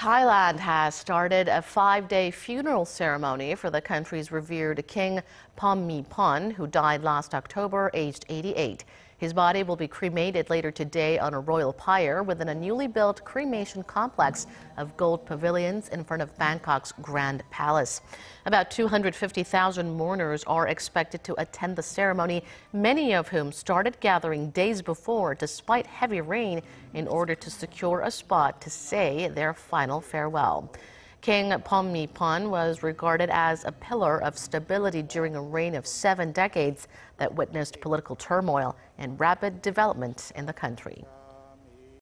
Thailand has started a five-day funeral ceremony for the country's revered King Bhumibol, who died last October, aged 88. His body will be cremated later today on a royal pyre within a newly built cremation complex of gold pavilions in front of Bangkok's Grand Palace. About 250,000 mourners are expected to attend the ceremony, many of whom started gathering days before despite heavy rain in order to secure a spot to say their final farewell. King Bhumibol was regarded as a pillar of stability during a reign of seven decades that witnessed political turmoil and rapid development in the country.